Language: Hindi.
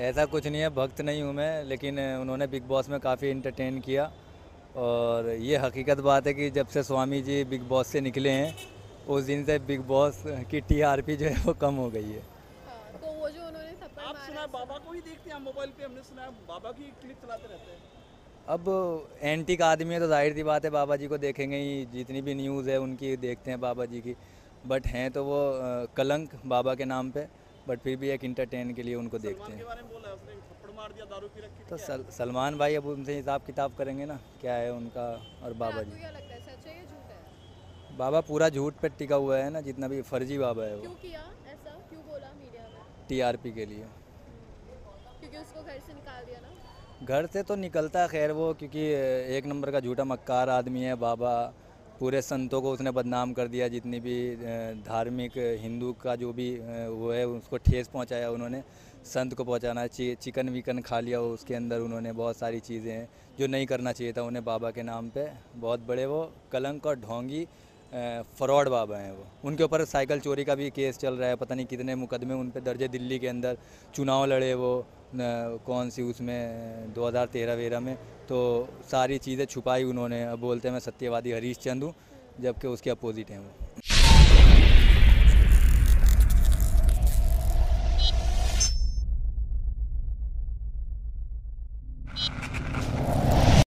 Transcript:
ऐसा कुछ नहीं है भक्त नहीं हूँ मैं लेकिन उन्होंने बिग बॉस में काफ़ी इंटरटेन किया। और ये हकीकत बात है कि जब से स्वामी जी बिग बॉस से निकले हैं उस दिन से बिग बॉस की टीआरपी जो है वो कम हो गई है। हाँ, तो वो जो उन्होंने आप सुना है बाबा को ही देखते हैं मोबाइल पे हमने सुना है बाबा की क्लिप चलाते रहते हैं। अब एंटी का आदमी है तो ज़ाहिर सी बात है बाबा जी को देखेंगे ही जितनी भी न्यूज़ है उनकी देखते हैं बाबा जी की। बट हैं तो वो कलंक बाबा के नाम पे। बट फिर भी एक इंटरटेन के लिए उनको देखते सलमान हैं। बारे में बोला उसने थप्पड़ मार दिया दारू पी रखी तो सल, सलमान भाई अब उनसे हिसाब किताब करेंगे ना क्या है उनका और बाबा जी। है सच है या झूठ है? बाबा पूरा झूठ पे टिका हुआ है ना जितना भी फर्जी बाबा है क्यों वो। किया ऐसा? क्यों बोला मीडिया में टीआरपी के लिए। क्योंकि उसको घर से निकाल दिया ना? घर से तो निकलता है खैर वो क्योंकि एक नंबर का झूठा मक्कार आदमी है बाबा पूरे संतों को उसने बदनाम कर दिया जितनी भी धार्मिक हिंदू का जो भी वो है उसको ठेस पहुँचाया उन्होंने संत को पहुंचाना ची, चिकन विकन खा लिया उसके अंदर उन्होंने बहुत सारी चीज़ें जो नहीं करना चाहिए था उन्हें बाबा के नाम पे। बहुत बड़े वो कलंक और ढोंगी फ्रॉड बाबा हैं वो। उनके ऊपर साइकिल चोरी का भी केस चल रहा है, पता नहीं कितने मुकदमे उन पर दर्ज दिल्ली के अंदर। चुनाव लड़े वो कौन सी उसमें 2013 वेरह में। तो सारी चीज़ें छुपाई उन्होंने। अब बोलते हैं मैं सत्यवादी हरीश चंद हूँ, जबकि उसके अपोजिट हैं वो।